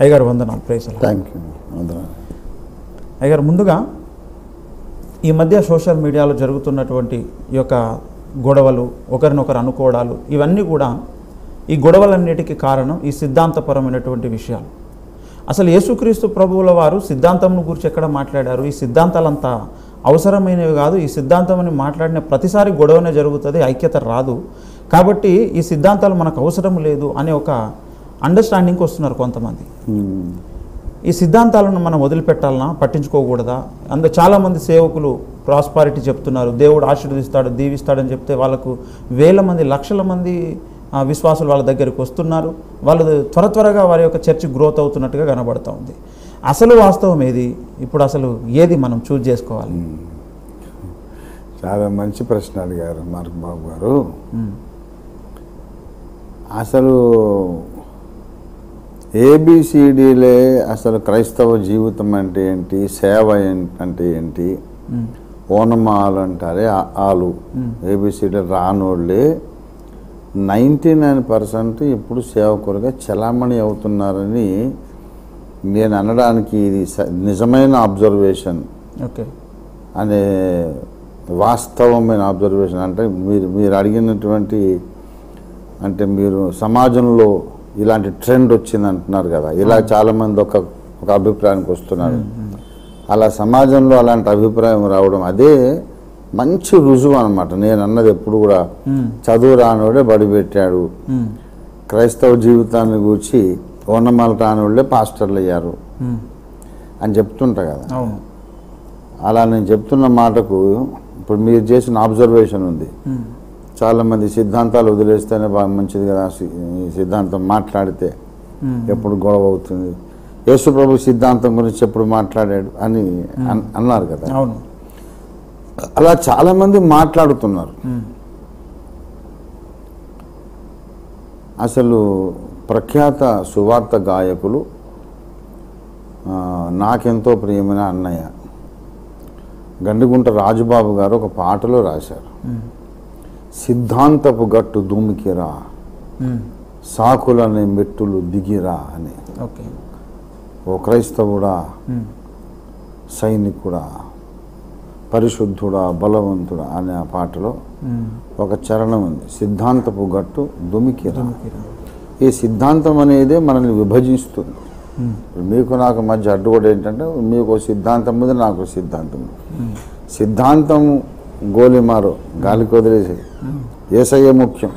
అయ్యగారు వందనాలు ప్రేసలు thank you అయ్యగారు ముందుగా ఈ మధ్య సోషల్ మీడియాలో జరుగుతున్నటువంటి ఈ యొక్క గొడవలు ఒకరినొకరు అనుకోవడాలు ఇవన్నీ కూడా ఈ గొడవలన్నిటికీ కారణం ఈ సిద్ధాంతపరమైనటువంటి విషయాలు. అసలు యేసుక్రీస్తు ప్రభువుల వారు సిద్ధాంతం గురించి ఎక్కడ మాట్లాడారు? ఈ సిద్ధాంతాలంతా అవసరమైనవి కాదు. ఈ సిద్ధాంతం అని మాట్లాడిన ప్రతిసారి గొడవనే జరుగుతుంది ఐక్యత రాదు. కాబట్టి ఈ సిద్ధాంతాలు మనకు అవసరం లేదు అనే ఒక అండర్స్టాండింగ్కి వస్తున్నారు కొంతమంది. ఈ సిద్ధాంతాలను మనం వదిలిపెట్టాలనా? పట్టించుకోకూడదా? అందు చాలామంది సేవకులు ప్రాస్పారిటీ చెప్తున్నారు. దేవుడు ఆశీర్వదిస్తాడు దీవిస్తాడని చెప్తే వాళ్ళకు వేల మంది లక్షల మంది విశ్వాసులు వాళ్ళ దగ్గరికి వస్తున్నారు. వాళ్ళు త్వర త్వరగా వారి యొక్క చర్చ్ గ్రోత్ అవుతున్నట్టుగా కనబడుతూ ఉంది. అసలు వాస్తవం ఏది? ఇప్పుడు అసలు ఏది మనం చూజ్ చేసుకోవాలి? చాలా మంచి ప్రశ్న అడిగారు మార్క్ బాబు గారు. అసలు ఏబిసిడీలే అసలు క్రైస్తవ జీవితం అంటే ఏంటి? సేవ అంటే ఏంటి. ఓనమాలు అంటారే ఆలు. ఏబిసిడీ రానోళ్ళే నైంటీ నైన్ పర్సెంట్ ఇప్పుడు సేవకులుగా చలామణి అవుతున్నారని నేను అనడానికి ఇది నిజమైన అబ్జర్వేషన్. ఓకే. అనే వాస్తవమైన అబ్జర్వేషన్. అంటే మీరు మీరు అడిగినటువంటి అంటే మీరు సమాజంలో ఇలాంటి ట్రెండ్ వచ్చింది అంటున్నారు కదా. ఇలా చాలామంది ఒక ఒక అభిప్రాయానికి వస్తున్నారు. అలా సమాజంలో అలాంటి అభిప్రాయం రావడం అదే మంచి రుజువు అనమాట నేను అన్నది ఎప్పుడు కూడా. చదువు రానోడే బడి పెట్టాడు. క్రైస్తవ జీవితాన్ని గూర్చి ఓనమాలు రానోళ్ళే పాస్టర్లు అయ్యారు. అని చెప్తుంటా కదా. అలా నేను చెప్తున్న మాటకు ఇప్పుడు మీరు చేసిన అబ్జర్వేషన్ ఉంది. చాలామంది సిద్ధాంతాలు వదిలేస్తేనే బాగా మంచిది కదా ఈ సిద్ధాంతం మాట్లాడితే. ఎప్పుడు గొడవ అవుతుంది. యేసు ప్రభు సిద్ధాంతం గురించి ఎప్పుడు మాట్లాడాడు అని అన్- అన్నారు కదా. అవును. అలా చాలామంది మాట్లాడుతున్నారు. అసలు ప్రఖ్యాత సువార్త గాయకులు నాకెంతో ప్రియమైన అన్నయ్య. గండిగుంట రాజుబాబు గారు ఒక పాటలో రాశారు. సిద్ధాంతపు గట్టు దుమికిరా. సాకులనే మెట్టులు దిగిరా అని ఓ క్రైస్తవుడా. సైనికుడా పరిశుద్ధుడా బలవంతుడా అనే ఆ పాటలో. ఒక చరణం ఉంది సిద్ధాంతపు గట్టు దుమికిరా. ఈ సిద్ధాంతం అనేదే మనల్ని విభజిస్తుంది మీకు నాకు మధ్య అడ్డుగోడ ఏంటంటే మీకు సిద్ధాంతం ఉంది నాకు సిద్ధాంతం. సిద్ధాంతం గోలిమారు గాలికి వదిలేసి ఏసయ్య ముఖ్యం.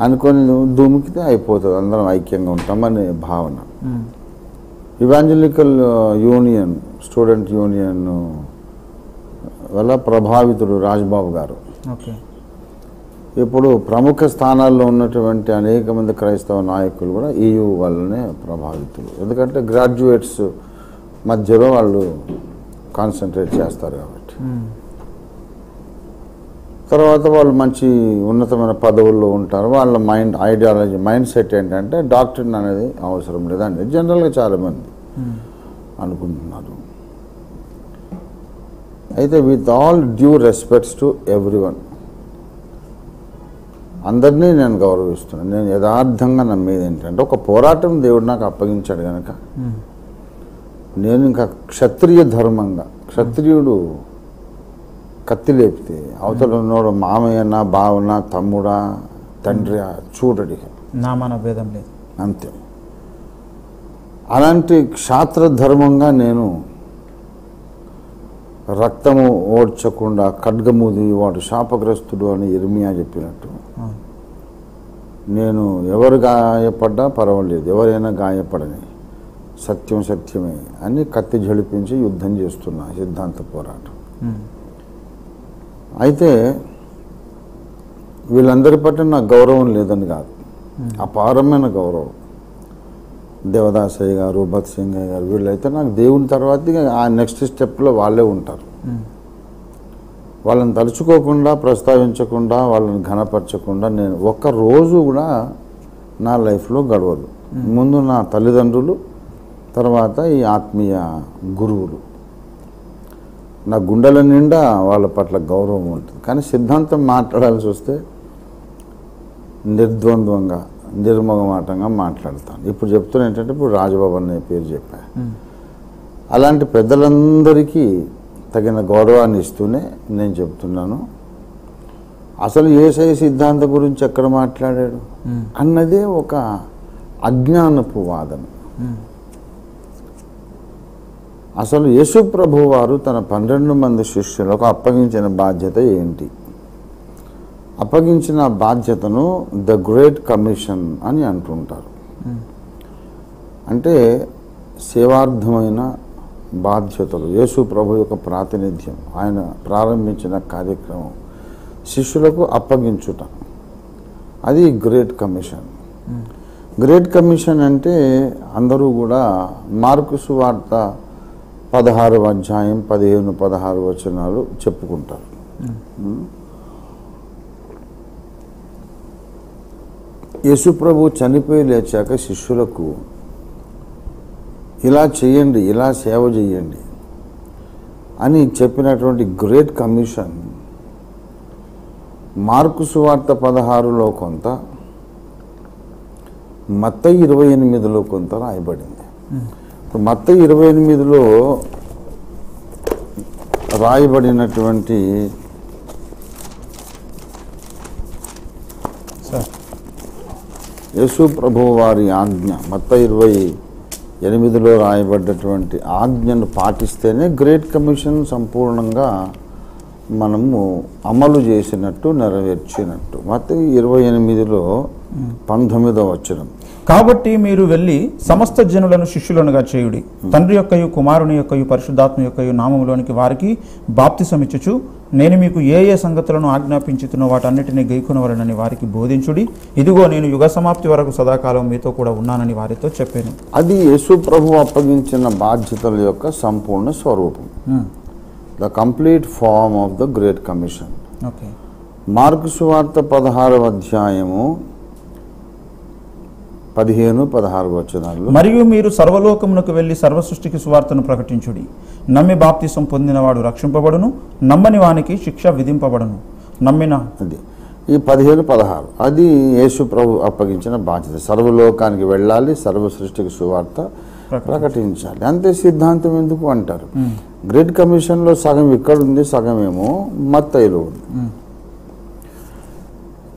అనుకొని నువ్వు దుమికితే అయిపోతుంది అందరం ఐక్యంగా ఉంటామనే భావన. ఇవాంజలికల్ యూనియన్ స్టూడెంట్ యూనియన్ వల్ల ప్రభావితుడు రాజ్బాబు గారు. ఓకే. ఇప్పుడు ప్రముఖ స్థానాల్లో ఉన్నటువంటి అనేక మంది క్రైస్తవ నాయకులు కూడా ఈయూ వల్లనే ప్రభావితులు. ఎందుకంటే గ్రాడ్యుయేట్స్ మధ్యలో వాళ్ళు కాన్సన్ట్రేట్ చేస్తారు కాబట్టి. మ్మ్. తర్వాత వాళ్ళు మంచి ఉన్నతమైన పదవుల్లో ఉంటారు వాళ్ళ మైండ్ ఐడియాలజీ మైండ్ సెట్ ఏంటంటే డాక్టరీన్ అనేది అవసరం లేదండి జనరల్గా చాలామంది. అనుకుంటున్నారు అయితే with all due respects to everyone అందరినీ నేను గౌరవిస్తున్నాను నేను యథార్థంగా నమ్మేది ఏంటంటే ఒక పోరాటం దేవుడు నాకు అప్పగించాడు కనుక. నేను ఇంకా క్షత్రియ ధర్మంగా క్షత్రియుడు కత్తి లేపితే అవతల ఉన్నోడు మామయ్యనా బావనా తమ్ముడా తండ్రి చూడడి. నామాన భేదం లేదు. అంతే. అలాంటి క్షాత్ర ధర్మంగా నేను రక్తము ఓడ్చకుండా ఖడ్గముది వాడు శాపగ్రస్తుడు అని ఇర్మియా చెప్పినట్టు. నేను ఎవరు గాయపడ్డా పర్వాలేదు ఎవరైనా గాయపడని. సత్యం సత్యమే అని కత్తి జడిపించి యుద్ధం చేస్తున్నా సిద్ధాంత పోరాటం. అయితే వీళ్ళందరి పట్ల నాకు గౌరవం లేదని కాదు. అపారమైన గౌరవం. దేవదాసయ్య గారు భత్ సింగయ్య గారు వీళ్ళైతే నాకు దేవుని తర్వాత ఇక ఆ నెక్స్ట్ స్టెప్లో వాళ్ళే ఉంటారు. మ్మ్. వాళ్ళని తలుచుకోకుండా ప్రస్తావించకుండా వాళ్ళని ఘనపరచకుండా నేను ఒక్క రోజు కూడా నా లైఫ్లో గడవదు. ముందు నా తల్లిదండ్రులు తర్వాత ఈ ఆత్మీయ గురువులు. నా గుండెల నిండా వాళ్ళ పట్ల గౌరవం ఉంటుంది కానీ సిద్ధాంతం మాట్లాడాల్సి వస్తే నిర్ద్వంద్వంగా నిర్మోహమాటంగా మాట్లాడతాను ఇప్పుడు చెప్తున్నా ఏంటంటే ఇప్పుడు రాజబాబు అనే పేరు చెప్పా. అలాంటి పెద్దలందరికీ తగిన గౌరవాన్ని ఇస్తూనే నేను చెప్తున్నాను అసలు ఏసై సిద్ధాంతం గురించి ఎక్కడ మాట్లాడాడు. అన్నదే ఒక అజ్ఞానపు వాదన. అసలు యేసు ప్రభు వారు తన పన్నెండు మంది శిష్యులకు అప్పగించిన బాధ్యత ఏంటి? అప్పగించిన బాధ్యతను ద గ్రేట్ కమిషన్ అని అంటుంటారు. అంటే సేవార్థమైన బాధ్యతలు యేసు ప్రభు యొక్క ప్రాతినిధ్యం ఆయన ప్రారంభించిన కార్యక్రమం శిష్యులకు అప్పగించుట. అది గ్రేట్ కమిషన్. గ్రేట్ కమిషన్ అంటే అందరూ కూడా మార్కు సువార్త పదహారు అధ్యాయం పదిహేను పదహారు వచనాలు చెప్పుకుంటారు. యేసు ప్రభు చనిపోయి లేచాక శిష్యులకు ఇలా చేయండి ఇలా సేవ చేయండి అని చెప్పినటువంటి గ్రేట్ కమిషన్ మార్కు సువార్త పదహారులో కొంత మత్త ఇరవై ఎనిమిదిలో కొంత రాయబడింది. ఇప్పుడు మత్త ఇరవై ఎనిమిదిలో రాయబడినటువంటి యేసు ప్రభు వారి ఆజ్ఞ మత్త ఇరవై ఎనిమిదిలో రాయబడ్డటువంటి ఆజ్ఞను పాటిస్తేనే గ్రేట్ కమిషన్ సంపూర్ణంగా మనము అమలు చేసినట్టు నెరవేర్చినట్టు. మత ఇరవై ఎనిమిదిలో పంతొమ్మిదో వచనం. కాబట్టి మీరు వెళ్ళి సమస్త జనులను శిష్యులనుగా చేయుడి. తండ్రి యొక్కయు కుమారుని యొక్కయు పరిశుద్ధాత్మ యొక్కయు నామములోనికి వారికి బాప్తిసమిచ్చుచు నేను మీకు ఏ ఏ సంగతులను ఆజ్ఞాపించుతున్నో వాటన్నిటిని గైకొనవలనని వారికి బోధించుడి. ఇదిగో నేను యుగ సమాప్తి వరకు సదాకాలం మీతో కూడా ఉన్నానని వారితో చెప్పాను. అది యేసు ప్రభు అప్పగించిన బాధ్యతల యొక్క సంపూర్ణ స్వరూపం. The complete form of the great commission okay. Mark సువార్త పదహారవ అధ్యాయము పదిహేను పదహారు వచనాలు. మరియు మీరు సర్వలోకమునకు వెళ్ళి సర్వ సృష్టికి సువార్తను ప్రకటించుడి. నమ్మి బాప్తిసం పొందినవాడు రక్షింపబడును నమ్మని వానికి శిక్ష విధింపబడును. నమ్మిన? అది. ఈ పదిహేను పదహారు. అది యేసు ప్రభు అప్పగించిన బాధ్యత. సర్వలోకానికి వెళ్ళాలి సర్వ సృష్టికి సువార్త ప్రకటించాలి. అంతే సిద్ధాంతం ఎందుకు అంటారు? గ్రేట్ కమిషన్లో సగం ఇక్కడ ఉంది సగం ఏమో మత్తయిలో ఉంది.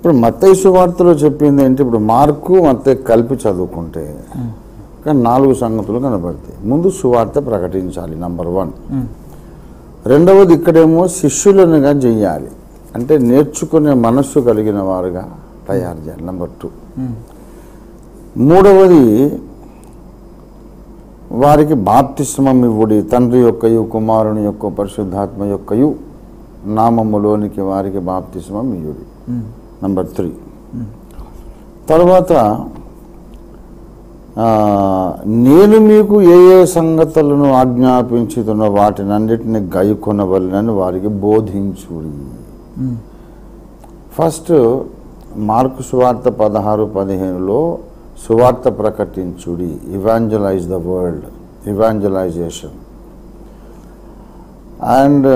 ఇప్పుడు మత్తయి సువార్తలో చెప్పింది ఏంటి? ఇప్పుడు మార్కు మత్తయి కలిపి చదువుకుంటే కానీ నాలుగు సంగతులు కనబడతాయి. ముందు సువార్త ప్రకటించాలి నంబర్ వన్. రెండవది ఇక్కడేమో శిష్యులనుగా చెయ్యాలి. అంటే నేర్చుకునే మనస్సు కలిగిన వారుగా తయారు చేయాలి నెంబర్ టూ. మూడవది వారికి బాప్తిస్మం ఇవ్వుడి తండ్రి యొక్కయు కుమారుని యొక్క పరిశుద్ధాత్మ యొక్కయు నామములోనికి వారికి బాప్తిస్మం ఇవ్వుడి నెంబర్ త్రీ. తర్వాత నేను మీకు ఏ ఏ సంగతులను ఆజ్ఞాపించుతున్న వాటినన్నిటిని గైకొనవలనని వారికి బోధించుడి. ఫస్ట్ మార్కు సువార్త పదహారు పదిహేనులో సువార్త ప్రకటించుడి. Evangelize the world evangelization and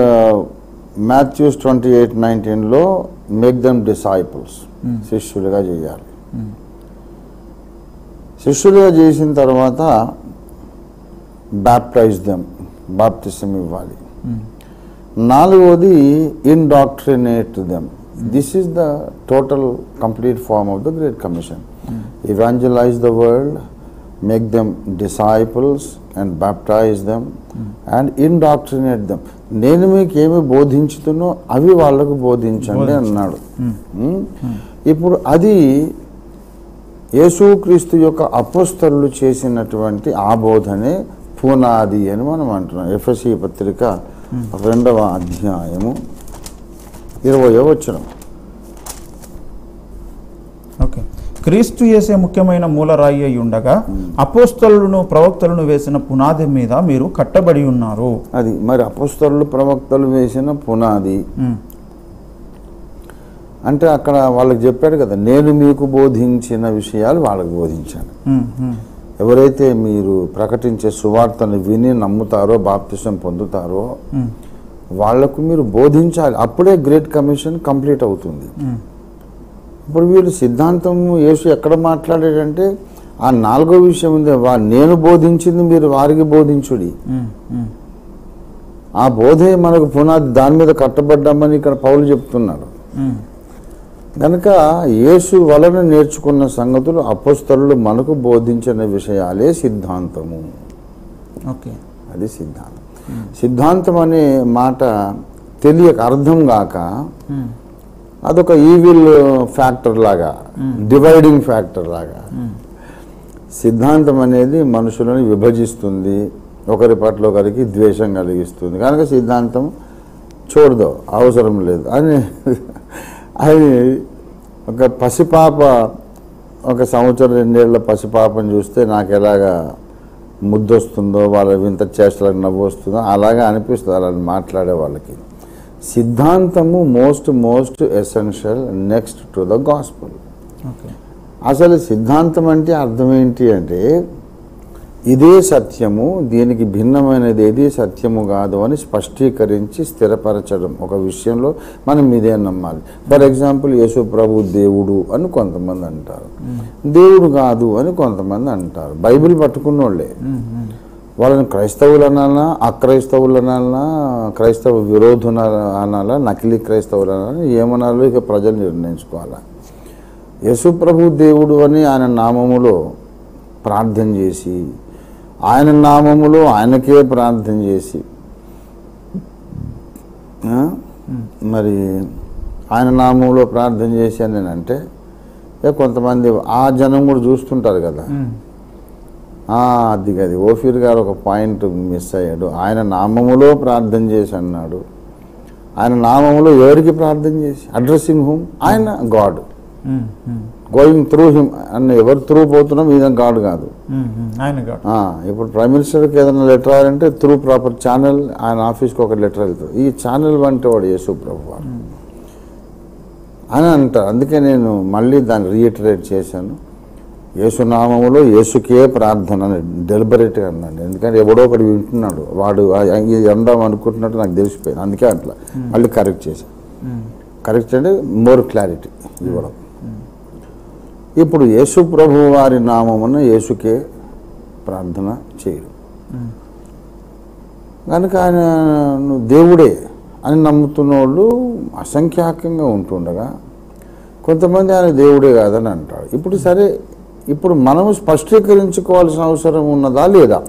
Matthew's twenty eight నైన్టీన్లో మేక్ దమ్ డిసైపుల్స్ శిష్యులుగా చేయాలి. శిష్యులుగా చేసిన తర్వాత బ్యాప్టైజ్ దెమ్ బాప్తిసం ఇవ్వాలి. నాలుగవది indoctrinate them this is the total complete form of the great commission evangelize the world make them disciples and baptize them and indoctrinate them నేను మీకు ఏమి బోధించుతున్నో అవి వాళ్ళకు బోధించండి అన్నాడు. ఉమ్. ఇప్పుడు అది యేసుక్రీస్తు యొక్క అపోస్తలు చేసినటువంటి ఆ బోధనే పునాది అని మనం అంటున్నాం. ఎఫ్ఎస్సి పత్రిక రెండవ అధ్యాయము ఇరవయో వచనం ఓకే క్రీస్తు చేసే ముఖ్యమైన మూలరాయి అయి ఉండగా అపోస్తలును ప్రవక్తలను వేసిన పునాది మీద మీరు కట్టబడి ఉన్నారు. అది మరి అపోస్తలు ప్రవక్తలు వేసిన పునాది. అంటే అక్కడ వాళ్ళకి చెప్పాడు కదా నేను మీకు బోధించిన విషయాలు వాళ్ళకి బోధించాను. ఎవరైతే మీరు ప్రకటించే సువార్తను విని నమ్ముతారో బాప్తిసం పొందుతారో వాళ్ళకు మీరు బోధించాలి. అప్పుడే గ్రేట్ కమిషన్ కంప్లీట్ అవుతుంది. ఇప్పుడు వీళ్ళు సిద్ధాంతం యేసు ఎక్కడ మాట్లాడాడంటే ఆ నాలుగో విషయం ఉంది వా నేను బోధించింది మీరు వారికి బోధించుడి. ఆ బోధే మనకు పునాది దాని మీద కట్టబడ్డామని ఇక్కడ పౌలు చెప్తున్నాడు. కనుక యేసు వలన నేర్చుకున్న సంగతులు అపస్తరులు మనకు బోధించిన విషయాలే సిద్ధాంతము. ఓకే. అది సిద్ధాంతం. సిద్ధాంతం అనే మాట తెలియక అర్థం కాక అదొక ఈవిల్ ఫ్యాక్టర్ లాగా డివైడింగ్ ఫ్యాక్టర్ లాగా. సిద్ధాంతం అనేది మనుషులను విభజిస్తుంది ఒకరి పట్ల ఒకరికి ద్వేషం కలిగిస్తుంది. కనుక సిద్ధాంతం చూడదు అవసరం లేదు. అని అది ఒక పసిపాప ఒక సంవత్సరం రెండేళ్ళ పసిపాపను చూస్తే నాకు ఎలాగా ముద్దొస్తుందో వాళ్ళ వింత చేష్టలకు నవ్వు వస్తుందో అలాగే అనిపిస్తుంది. అలా మాట్లాడే వాళ్ళకి. సిద్ధాంతము most most essential next to the gospel అసలు సిద్ధాంతం అంటే అర్థం ఏంటి అంటే ఇదే సత్యము దీనికి భిన్నమైనది ఏది సత్యము కాదు అని స్పష్టీకరించి స్థిరపరచడం ఒక విషయంలో మనం ఇదే నమ్మాలి. ఫర్ ఎగ్జాంపుల్ యేసు ప్రభు దేవుడు అని కొంతమంది అంటారు. దేవుడు కాదు అని కొంతమంది అంటారు. బైబిల్ పట్టుకున్న వాళ్ళే ఉమ్, ఉమ్, వాళ్ళని క్రైస్తవులు అనాలా అక్రైస్తవులు అనాలా క్రైస్తవ విరోధులు అనాలా నకిలీ క్రైస్తవులు అనాలా ఏమనాలో ఇక ప్రజలు నిర్ణయించుకోవాలా. యశుప్రభు దేవుడు అని ఆయన నామములో ప్రార్థన చేసి ఆయన నామములో ఆయనకే ప్రార్థన చేసి మరి ఆయన నామంలో ప్రార్థన చేసి అని కొంతమంది ఆ జనం కూడా చూస్తుంటారు కదా. అది అది ఓఫీర్ గారు ఒక పాయింట్ మిస్ అయ్యాడు. ఆయన నామములో ప్రార్థన చేసి అన్నాడు. ఆయన నామములో ఎవరికి ప్రార్థన చేసి? అడ్రస్సింగ్ హోమ్ ఆయన గాడ్. గోయింగ్ త్రూ హిమ్ అన్న ఎవరు త్రూ పోతున్నాం ఈయన గాడ్ కాదు. ఇప్పుడు ప్రైమ్ మినిస్టర్కి ఏదైనా లెటర్ రాయాలంటే త్రూ ప్రాపర్ ఛానల్ ఆయన ఆఫీస్కి ఒక లెటర్ వెళ్తుంది. ఈ ఛానల్ వంటి వాడు యేసు ప్రభు అని అంటారు. అందుకే నేను మళ్ళీ దాన్ని రీఇటరేట్ చేశాను. యేసునామములో యేసుకే ప్రార్థన అని డెలిబరేట్గా అన్నాను ఎందుకంటే ఎవడో ఒకటి వింటున్నాడు. వాడు ఇది అందాం అనుకుంటున్నట్టు నాకు తెలిసిపోయింది. అందుకే అట్లా. మళ్ళీ కరెక్ట్ చేశాను కరెక్ట్ అంటే మోర్ క్లారిటీ ఇవ్వడం. ఇప్పుడు యేసు ప్రభు వారి నామమున యేసుకే ప్రార్థన చేయడం. ఉమ్, కనుక ఆయన దేవుడే అని నమ్ముతున్న వాళ్ళు అసంఖ్యాకంగా ఉంటుండగా కొంతమంది ఆయన దేవుడే కాదని అంటాడు ఇప్పుడు సరే ఇప్పుడు మనము స్పష్టీకరించుకోవాల్సిన అవసరం ఉన్నదా లేదా?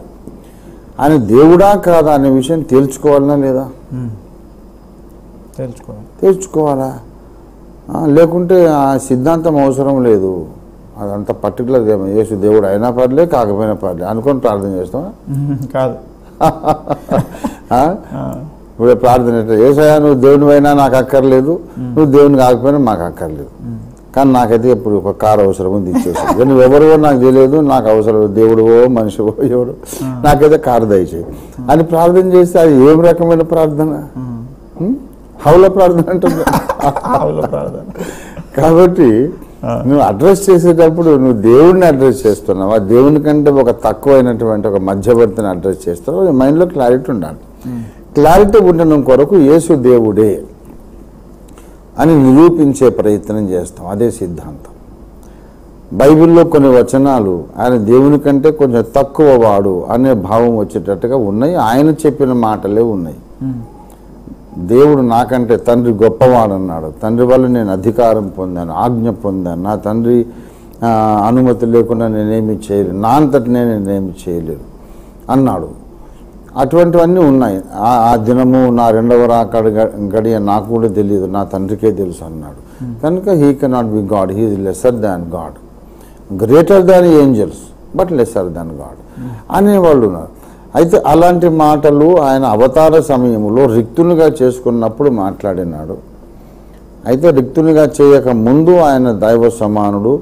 ఆయన దేవుడా కాదా అనే విషయం తేల్చుకోవాలనా లేదా? తేల్చుకోవాలా. ఆ, లేకుంటే ఆ సిద్ధాంతం అవసరం లేదు. అదంతా పర్టికులర్ యేసు దేవుడు అయినా పర్లే కాకపోయినా పర్లే అనుకొని ప్రార్థన చేస్తాం కాదు. ఇప్పుడు ప్రార్థన ఏసయ్యా నువ్వు దేవుని అయినా నాకు అక్కర్లేదు. నువ్వు దేవుని కాకపోయినా మాకు అక్కర్లేదు. కానీ నాకైతే ఇప్పుడు ఒక కారు అవసరం ఉంది ఇచ్చేసి నువ్వు ఎవరివో నాకు తెలియదు నాకు అవసరం దేవుడువో మనిషివో ఎవరు. నాకైతే కారు దయచేయి. అని ప్రార్థన చేస్తే అది ఏం రకమైన ప్రార్థన? హౌల ప్రార్థన అంటుంది ప్రార్థన. కాబట్టి. నువ్వు అడ్రస్ చేసేటప్పుడు నువ్వు దేవుడిని అడ్రస్ చేస్తున్నావు? ఆ దేవుని కంటే ఒక తక్కువైనటువంటి ఒక మధ్యవర్తిని అడ్రస్ చేస్తావు మైండ్లో క్లారిటీ ఉండాలి. క్లారిటీ ఉండడం కొరకు యేసు దేవుడే. అని నిరూపించే ప్రయత్నం చేస్తాం. అదే సిద్ధాంతం. బైబిల్లో కొన్ని వచనాలు ఆయన దేవుని కంటే కొంచెం తక్కువ వాడు అనే భావం వచ్చేటట్టుగా ఉన్నాయి. ఆయన చెప్పిన మాటలే ఉన్నాయి. దేవుడు నాకంటే తండ్రి గొప్పవాడు అన్నాడు తండ్రి వల్ల నేను అధికారం పొందాను ఆజ్ఞ పొందాను. నా తండ్రి అనుమతి లేకుండా నేనేమి చేయలేను నా అంతటి నేను నేనేమి చేయలేను అన్నాడు. అటువంటివన్నీ ఉన్నాయి. ఆ ఆ దినము నా రెండవ రాకడ గడియ నాకు కూడా తెలియదు నా తండ్రికే తెలుసు అన్నాడు. కనుక he cannot be God he lesser than God greater than angels but lesser than God అనేవాళ్ళు ఉన్నారు. అయితే అలాంటి మాటలు ఆయన అవతార సమయంలో రిక్తునిగా చేసుకున్నప్పుడు మాట్లాడినాడు. అయితే రిక్తునిగా చేయక ముందు ఆయన దైవ సమానుడు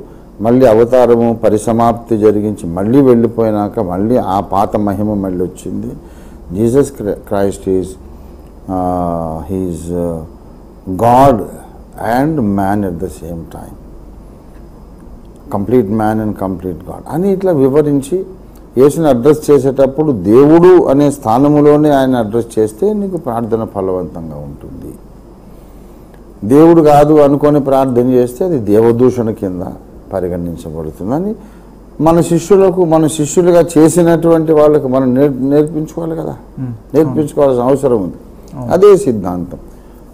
మళ్ళీ అవతారము పరిసమాప్తి జరిగించి మళ్ళీ వెళ్ళిపోయినాక మళ్ళీ ఆ పాత మహిమ మళ్ళీ వచ్చింది. Jesus Christ is his God and man at the same time complete man and complete God అని ఇట్లా వివరించి యేసుని అడ్రస్ చేసేటప్పుడు దేవుడు అనే స్థానములోనే ఆయన అడ్రస్ చేస్తే నీకు ప్రార్థన ఫలవంతంగా ఉంటుంది. దేవుడు కాదు అనుకొని ప్రార్థన చేస్తే అది దేవదూషణ కింద పరిగణించబడుతుందని మన శిష్యులకు మన శిష్యులుగా చేసినటువంటి వాళ్ళకి మనం నేర్ నేర్పించుకోవాలి కదా. నేర్పించుకోవాల్సిన అవసరం ఉంది. అదే సిద్ధాంతం.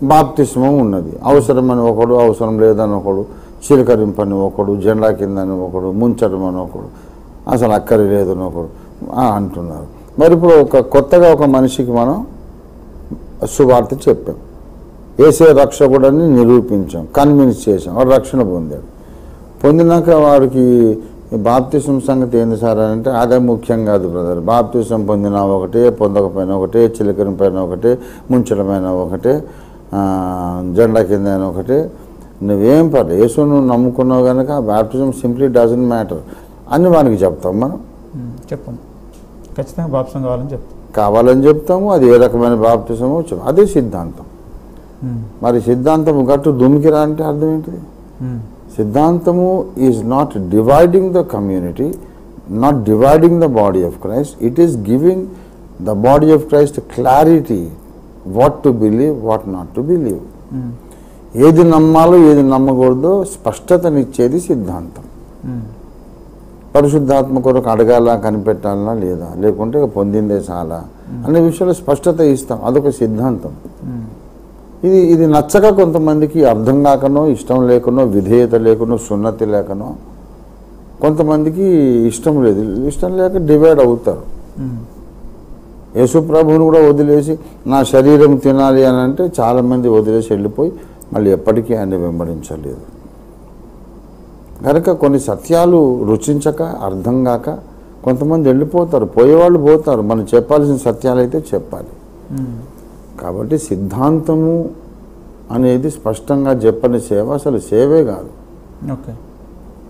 బాప్తిస్మం ఉన్నది. అవసరమని ఒకడు అవసరం లేదని ఒకడు చిలకరింపని ఒకడు జెండా కిందని ఒకడు ముంచడమని ఒకడు అసలు అక్కరి లేదని ఒకడు అంటున్నారు. మరి ఇప్పుడు ఒక కొత్తగా ఒక మనిషికి మనం సువార్త చెప్పాం. ఏసే రక్షకుడని నిరూపించాం కన్విన్స్ చేసాం వాడు రక్షణ పొందాడు. పొందినాక వాడికి బాప్తిసం సంగతి ఏంది సార్ అని అంటే అదే ముఖ్యం కాదు బ్రదర్. బాప్తిసం పొందినా ఒకటే పొందకపోయినా ఒకటే చిలకరం పైన ఒకటే ముంచడమైన ఒకటే జెండా కింద అయినా ఒకటే. నువ్వేం పర్లేదు యేసు నువ్వు నమ్ముకున్నావు కనుక బాప్టిజం సింప్లీ డజన్ మ్యాటర్. అని వానికి చెప్తాం మనం. ఉమ్, చెప్పండి ఖచ్చితంగా బాప్సం కావాలని చెప్తాం. కావాలని చెప్తాము అది ఏ రకమైన బాప్టిజమో చెప్తాం అదే సిద్ధాంతం. మరి సిద్ధాంతం గట్టు దుమికిరా అంటే అర్థం ఏంటిది? సిద్ధాంతము is not dividing the community not dividing the body of Christ it is giving the body of Christ clarity what to believe what not to believe ఏది నమ్మాలో ఏది నమ్మకూడదో స్పష్టతనిచ్చేది సిద్ధాంతం. ఉమ్, పరిశుద్ధాత్మ కొరకు అడగాలా కనిపెట్టాలా లేదా? లేకుంటే పొందిందే చాలా. అనే విషయాలు స్పష్టత ఇస్తాం. అదొక సిద్ధాంతం. ఉమ్, ఇది ఇది నచ్చక కొంతమందికి అర్థం కాకనో ఇష్టం లేకనో విధేయత లేకనో సున్నతి లేకనో కొంతమందికి ఇష్టం లేదు. ఇష్టం లేక డివైడ్ అవుతారు. ఉమ్, యేసు ప్రభువుని కూడా వదిలేసి నా శరీరం తినాలి అని అంటే చాలామంది వదిలేసి వెళ్ళిపోయి మళ్ళీ ఎప్పటికీ ఆయన వెంబడించలేదు. కనుక కొన్ని సత్యాలు రుచించక అర్థం కాక కొంతమంది వెళ్ళిపోతారు. పోయేవాళ్ళు పోతారు. మనం చెప్పాల్సిన సత్యాలు అయితే చెప్పాలి కాబట్టి సిద్ధాంతము అనేది స్పష్టంగా చెప్పని సేవ అసలు సేవే కాదు. ఓకే.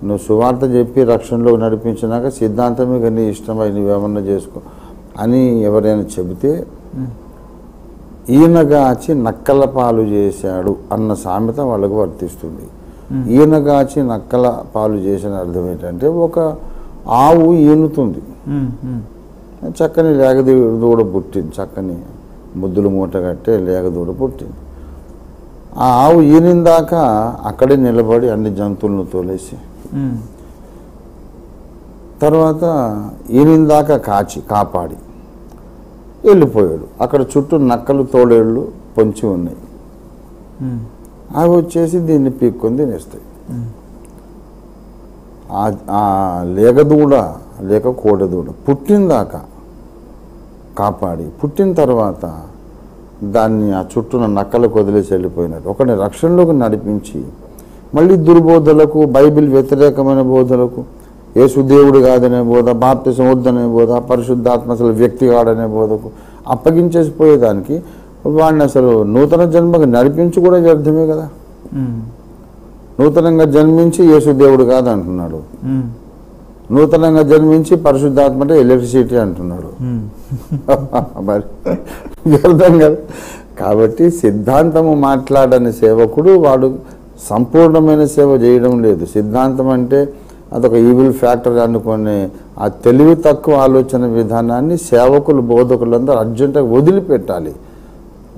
నువ్వు సువార్త చెప్పి రక్షణలో నడిపించినాక సిద్ధాంతమే కానీ ఇష్టమై నువ్వేమన్నా చేసుకో అని ఎవరైనా చెబితే ఈయనగాచి నక్కల పాలు చేశాడు అన్న సామెత వాళ్ళకు వర్తిస్తుంది. ఈయనగాచి నక్కల పాలు చేసిన అర్థం ఏంటంటే ఒక ఆవు ఈనుతుంది. చక్కని లేగదూడ పుట్టింది చక్కని ముద్దులు మూట కట్టే లేగదూడ పుట్టింది. ఆ ఆవు ఈనిందాక అక్కడే నిలబడి అన్ని జంతువులను తోలేసి తర్వాత ఈనిందాక కాచి కాపాడి వెళ్ళిపోయాడు. అక్కడ చుట్టూ నక్కలు తోడేళ్ళు పొంచి ఉన్నాయి. అవి వచ్చేసి దీన్ని పీక్కొని తినేస్తాయి. ఆ లేగదూడ లేక కోడదూడ పుట్టిందాక కాపాడి పుట్టిన తర్వాత దాన్ని ఆ చుట్టూన నక్కలకు వదిలేసి వెళ్ళిపోయినాడు. ఒకని రక్షణలోకి నడిపించి మళ్ళీ దుర్బోధలకు బైబిల్ వ్యతిరేకమైన బోధలకు యేసు దేవుడు కాదనే బోధ బాప్తిసం వద్దనే బోధ పరిశుద్ధాత్మ అసలు వ్యక్తి కాడనే బోధకు అప్పగించేసి పోయేదానికి వాడిని అసలు నూతన జన్మకు నడిపించి కూడా వ్యర్థమే కదా. నూతనంగా జన్మించి యేసు దేవుడు కాదు అంటున్నాడు ఉమ్, నూతనంగా జన్మించి పరిశుద్ధాత్మ అంటే ఎలక్ట్రిసిటీ అంటున్నాడు ఉమ్, మరి అర్థం కదా? కాబట్టి సిద్ధాంతము మాట్లాడని సేవకుడు వాడు సంపూర్ణమైన సేవ చేయడం లేదు. సిద్ధాంతం అంటే అదొక ఈవిల్ ఫ్యాక్టర్ అనుకునే ఆ తెలివి తక్కువ ఆలోచన విధానాన్ని సేవకులు బోధకులందరూ అర్జెంటుగా వదిలిపెట్టాలి.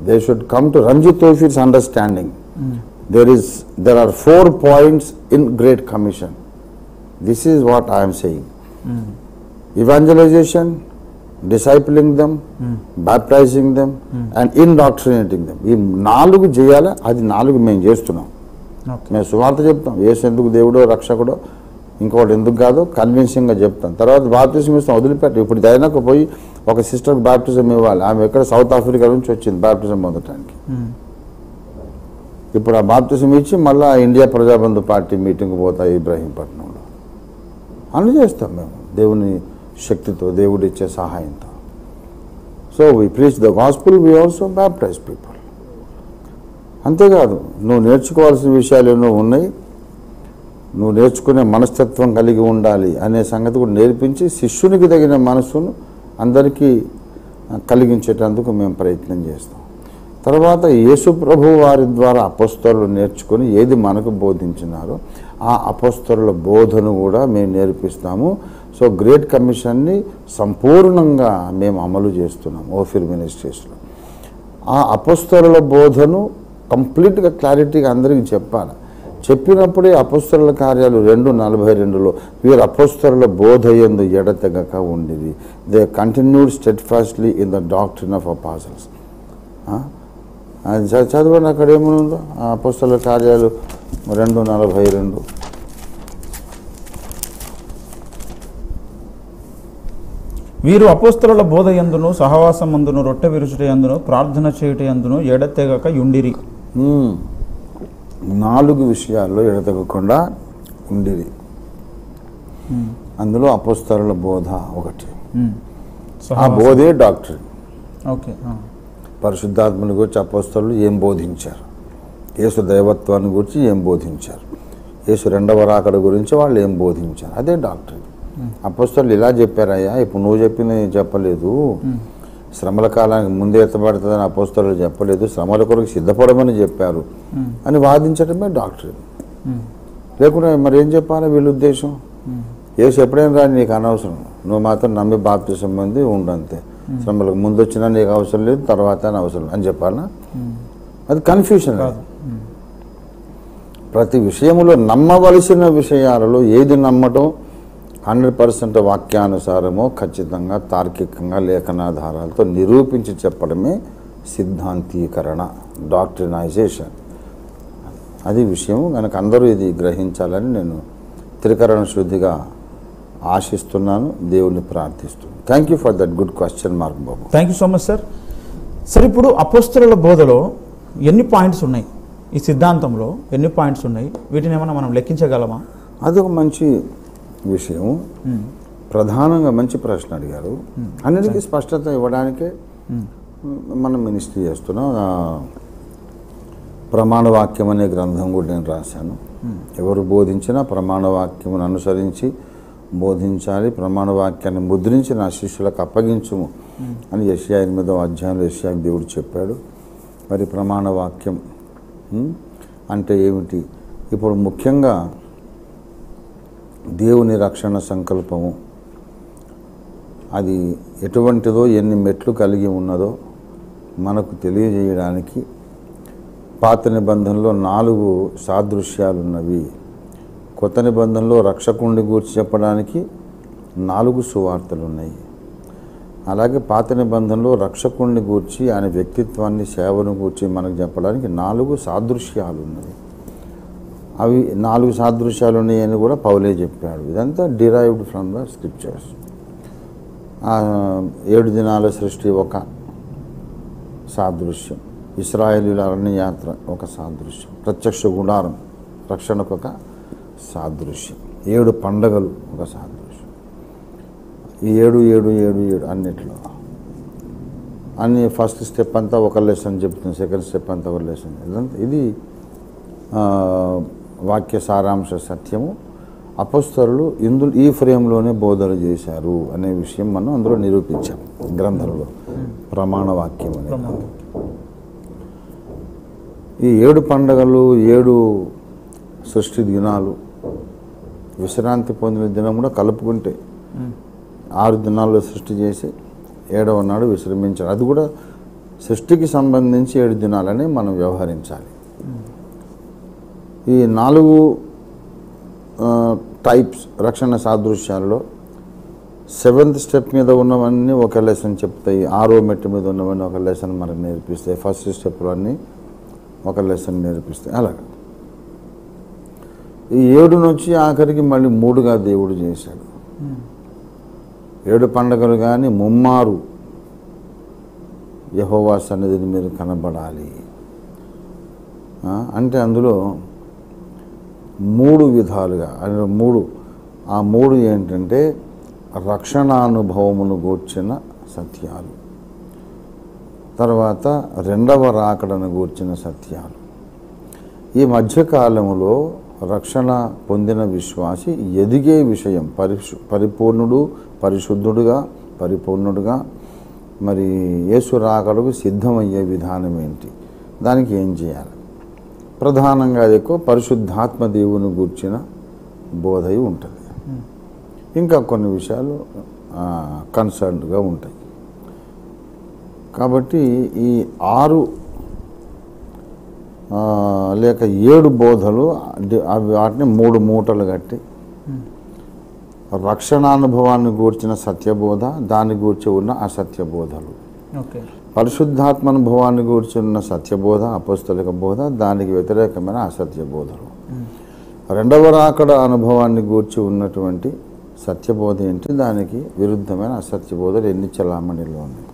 They should come to Ranjit తోఫీర్స్ understanding um, there is there are four points in great commission this is what i am saying. Um, evangelization discipling them um, baptizing them and indoctrinating them. ఈ నాలుగు చేయాలా? అది నాలుగు మేము చేస్తున్నాం. మేము సువార్త చెప్తాం. ఏసు ఎందుకు దేవుడో రక్షకుడో ఇంకోటి ఎందుకు కాదు కన్విన్సింగ్గా చెప్తాం. తర్వాత బాప్టిజం ఇస్తాం వదిలిపెట్టి. ఇప్పుడు దైనాక పోయి ఒక సిస్టర్కి బాప్టిజం ఇవ్వాలి. ఆమె ఎక్కడ? సౌత్ ఆఫ్రికా నుంచి వచ్చింది బాప్టిజం పొందటానికి. ఉమ్, ఇప్పుడు ఆ బాప్తిసం ఇచ్చి మళ్ళీ ఇండియా ప్రజాబంధు పార్టీ మీటింగ్కి పోతాయి ఇబ్రహీంపట్నంలో అన్ని చేస్తాం మేము. దేవుని శక్తితో దేవుడు ఇచ్చే సహాయంతో. So we preach the gospel we also baptize people అంతేకాదు నువ్వు నేర్చుకోవాల్సిన విషయాలు ఎన్నో ఉన్నాయి. నువ్వు నేర్చుకునే మనస్తత్వం కలిగి ఉండాలి అనే సంగతి కూడా నేర్పించి శిష్యునికి తగిన మనస్సును అందరికీ కలిగించేటందుకు మేము ప్రయత్నం చేస్తాం. తర్వాత యేసు ప్రభు వారి ద్వారా అపస్తలు నేర్చుకొని ఏది మనకు బోధించినారో ఆ అపస్తరుల బోధను కూడా మేము నేర్పిస్తాము సో గ్రేట్ కమిషన్ని సంపూర్ణంగా మేము అమలు చేస్తున్నాం ఓఫిర్ మినిస్ట్రీస్లో. ఆ అపస్తరుల బోధను కంప్లీట్గా క్లారిటీగా అందరికీ చెప్పాలి. చెప్పినప్పుడే అపస్తరుల కార్యాలు రెండు నలభై రెండులో వీరు అపోస్తురుల బోధ ఎందు ఎడతెగక ఉండేది they continued steadfastly in the doctrine of apostles అది చదవండి అక్కడ ఏముందో ఆ అపస్తుల కార్యాలు రెండు నలభై రెండు వీరు అపోస్తలుల బోధ ఎందును సహవాసం అందును రొట్టె విరుచుట ఎందును ప్రార్థన చేయుట ఎందును ఎడతెగక యుండిరి. నాలుగు విషయాల్లో ఎడతెగకుండా ఉండేది అందులో అపస్తరుల బోధ ఒకటి. ఆ. బోధే డాక్టర్ ఓకే. పరిశుద్ధాత్మని గురించి అపోస్తలు ఏం బోధించారు? యేసు దైవత్వాన్ని గురించి ఏం బోధించారు? యేసు రెండవ రాకడ గురించి వాళ్ళు ఏం బోధించారు? అదే డాక్టర్. అపోస్తలు ఇలా చెప్పారయ్యా ఇప్పుడు నువ్వు చెప్పింది చెప్పలేదు. శ్రమల కాలానికి ముందే ఎత్తబడుతుందని అపోస్తలు చెప్పలేదు శ్రమల కొరకు సిద్ధపడమని చెప్పారు అని వాదించడమే డాక్టర్. లేకుంటే లేకుండా మరి ఏం చెప్పాలి వీళ్ళ ఉద్దేశం? యేసు ఎప్పుడైనా రాని నీకు అనవసరం. నువ్వు మాత్రం నమ్మి బాప్తిసం పొంది ఉండంతే. శ్రమలకు ముందు వచ్చినా నీకు అవసరం లేదు తర్వాత అని అవసరం అని చెప్పాలనా అది కన్ఫ్యూషన్. ప్రతి విషయంలో నమ్మవలసిన విషయాలలో ఏది నమ్మటం? హండ్రెడ్ పర్సెంట్ వాక్యానుసారమో ఖచ్చితంగా తార్కికంగా లేఖనాధారాలతో నిరూపించి చెప్పడమే సిద్ధాంతీకరణ డాక్టరినైజేషన్. అది విషయం కనుక అందరూ ఇది గ్రహించాలని నేను త్రికరణ శుద్ధిగా ఆశిస్తున్నాను దేవుని ప్రార్థిస్తున్నాను. Thank you for that good question Mark Babu thank you so much sir sir ఇప్పుడు అపోస్తలుల బోధలో ఎన్ని పాయింట్స్ ఉన్నాయి? ఈ సిద్ధాంతంలో ఎన్ని పాయింట్స్ ఉన్నాయి? వీటిని ఏమైనా మనం లెక్కించగలమా? అదొక మంచి విషయం ఉమ్. ప్రధానంగా మంచి ప్రశ్న అడిగారు. అన్నిటికీ స్పష్టత ఇవ్వడానికే ఉమ్. మనం మినిస్ట్రీ చేస్తున్నాం. ప్రమాణవాక్యం అనే గ్రంథం కూడా నేను రాశాను. ఎవరు బోధించినా ప్రమాణవాక్యమును అనుసరించి బోధించాలి ప్రమాణవాక్యాన్ని ముద్రించి నా శిష్యులకు అప్పగించుము అని యశ్యా ఎనిమిదవ అధ్యాయంలో యశ్యాకి దేవుడు చెప్పాడు. మరి ప్రమాణవాక్యం అంటే ఏమిటి? ఇప్పుడు ముఖ్యంగా దేవుని రక్షణ సంకల్పము. అది ఎటువంటిదో ఎన్ని మెట్లు కలిగి ఉన్నదో మనకు తెలియజేయడానికి పాత నిబంధనలో నాలుగు సాదృశ్యాలు ఉన్నవి కొత్త నిబంధనలో రక్షకుణ్ణి గూర్చి చెప్పడానికి నాలుగు సువార్తలు ఉన్నాయి అలాగే పాత నిబంధనలో రక్షకుణ్ణి గూర్చి ఆయన వ్యక్తిత్వాన్ని సేవను గూర్చి మనకు చెప్పడానికి నాలుగు సాదృశ్యాలు ఉన్నాయి అవి నాలుగు సాదృశ్యాలు ఉన్నాయని కూడా పౌలే చెప్పాడు. ఇదంతా డిరైవ్డ్ ఫ్రమ్ ద స్క్రిప్చర్స్. ఏడు దినాల సృష్టి ఒక సాదృశ్యం. ఇస్రాయేలీల అరణ్య యాత్ర ఒక సాదృశ్యం. ప్రత్యక్ష గుడారం రక్షణకు ఒక సాదృశ్యం. ఏడు పండగలు ఒక సాదృశ్యం. ఈ ఏడు ఏడు ఏడు ఏడు అన్నిట్లో. అన్ని ఫస్ట్ స్టెప్ అంతా ఒక లెసన్ చెప్తుంది సెకండ్ స్టెప్ అంతా ఒక లెసన్ ఇదంతా ఇది వాక్య సారాంశ సత్యము. అపస్తరులు ఇందులో ఈ ఫ్రేమ్లోనే బోధన చేశారు అనే విషయం మనం అందులో నిరూపించాం. గ్రంథంలో ప్రమాణ వాక్యం అనేది. ఈ ఏడు పండగలు ఏడు సృష్టి దినాలు విశ్రాంతి పొందిన దినం కూడా కలుపుకుంటే ఆరు దినాల్లో సృష్టి చేసి ఏడవ నాడు విశ్రమించాలి. అది కూడా సృష్టికి సంబంధించి ఏడు దినాలని మనం వ్యవహరించాలి. ఈ నాలుగు టైప్స్ రక్షణ సాదృశ్యాల్లో సెవెంత్ స్టెప్ మీద ఉన్నవన్నీ ఒక లెసన్ చెప్తాయి. ఆరో మెట్టు మీద ఉన్నవన్నీ ఒక లెసన్ మనకు నేర్పిస్తాయి. ఫస్ట్ స్టెప్లో అన్నీ ఒక లెసన్ నేర్పిస్తాయి. అలాగే. ఈ ఏడు నుంచి ఆఖరికి మళ్ళీ మూడుగా దేవుడు చేశాడు. ఏడు పండగలు కానీ ముమ్మారు యహోవా సన్నిధిని మీరు కనబడాలి. అంటే అందులో మూడు విధాలుగా అంటే మూడు ఆ మూడు ఏంటంటే రక్షణానుభవమును గూర్చిన సత్యాలు. తర్వాత రెండవ రాకడను గూర్చిన సత్యాలు. ఈ మధ్యకాలంలో రక్షణ పొందిన విశ్వాసి ఎదిగే విషయం పరిశు పరిపూర్ణుడు పరిశుద్ధుడుగా పరిపూర్ణుడుగా మరి యేసు రాకడకు సిద్ధమయ్యే విధానం ఏంటి? దానికి ఏం చేయాలి? ప్రధానంగా అది ఎక్కువ పరిశుద్ధాత్మ దేవుని గూర్చిన బోధయి ఉంటుంది. ఇంకా కొన్ని విషయాలు కన్సర్న్గా ఉంటాయి. కాబట్టి ఈ ఆరు లేక ఏడు బోధలు అవి వాటిని మూడు మూటలు కట్టి రక్షణానుభవాన్ని గూర్చిన సత్యబోధ దాన్ని గూర్చి ఉన్న అసత్యబోధలు. ఓకే. పరిశుద్ధాత్మ అనుభవాన్ని గూర్చి ఉన్న సత్యబోధ అపస్తులిక బోధ దానికి వ్యతిరేకమైన అసత్య బోధలు రెండవ రాకడ అనుభవాన్ని గూర్చి ఉన్నటువంటి సత్యబోధ ఏంటి? దానికి విరుద్ధమైన అసత్య బోధలు ఎన్ని చలామణిలో ఉన్నాయి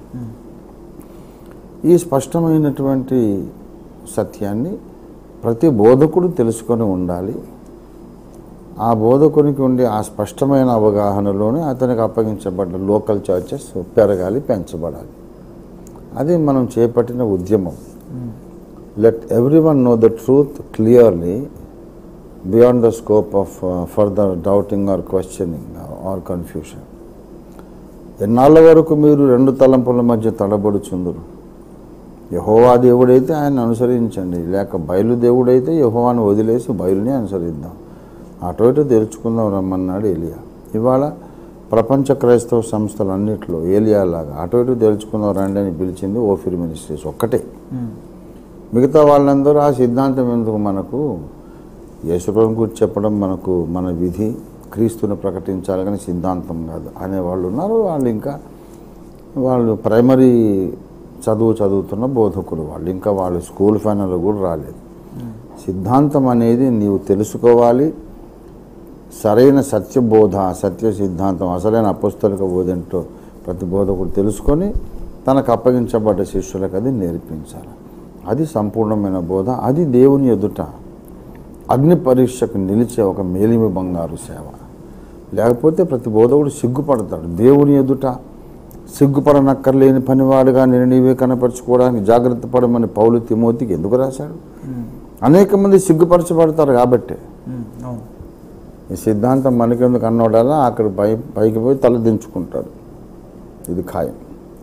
ఈ స్పష్టమైనటువంటి సత్యాన్ని ప్రతి బోధకుడు తెలుసుకొని ఉండాలి. ఆ బోధకునికి ఉండే ఆ స్పష్టమైన అవగాహనలోనే అతనికి అప్పగించబడ్డ లోకల్ చార్జెస్ పెరగాలి పెంచబడాలి. అది మనం చేపట్టిన ఉద్యమం. Let everyone know the truth clearly beyond the scope of further doubting or questioning or confusion ఎన్నాళ్ళ వరకు మీరు రెండు తలంపుల మధ్య తడబడుచుందరు? యహోవా దేవుడైతే ఆయన అనుసరించండి. లేక బయలు దేవుడైతే యహోవాను వదిలేసి బయలుని అనుసరిద్దాం. అటు ఇటు తెరుచుకుందాం రమ్మన్నాడు ఏలియా. ఇవాళ ప్రపంచ క్రైస్తవ సంస్థలన్నింటిలో ఏలియా లాగా అటు ఇటు తెలుసుకుందాం రండి అని పిలిచింది ఓఫిర్ మినిస్ట్రీస్ ఒక్కటే. మిగతా వాళ్ళందరూ ఆ సిద్ధాంతం ఎందుకు మనకు? యేసుప్రభు గురించి చెప్పడం మనకు మన విధి క్రీస్తుని ప్రకటించాలి కానీ సిద్ధాంతం కాదు. అనేవాళ్ళు ఉన్నారు. వాళ్ళు ఇంకా వాళ్ళు ప్రైమరీ చదువు చదువుతున్న బోధకులు వాళ్ళు. ఇంకా వాళ్ళు స్కూల్ ఫైనల్ కూడా రాలేదు. సిద్ధాంతం అనేది నీవు తెలుసుకోవాలి. సరైన సత్యబోధ సత్య సిద్ధాంతం అసలైన అపుస్తలిక బోధంటో ప్రతి బోధకుడు తెలుసుకొని తనకు అప్పగించబడ్డ శిష్యులకు అది నేర్పించాలి. అది సంపూర్ణమైన బోధ. అది దేవుని ఎదుట అగ్ని పరీక్షకు నిలిచే ఒక మేలిమి బంగారు సేవ. లేకపోతే ప్రతి బోధకుడు సిగ్గుపడతాడు. దేవుని ఎదుట సిగ్గుపడనక్కర్లేని పనివాడుగా నేను నీవే కనపరుచుకోవడానికి జాగ్రత్త పడమని పౌలు తిమోతికి ఎందుకు రాశాడు? అనేక మంది సిగ్గుపరచబడతారు కాబట్టే. ఈ సిద్ధాంతం మనకెందుకు అన్నోడాలా? అక్కడ పై పైకి పోయి తల దించుకుంటాడు. ఇది ఖాయం.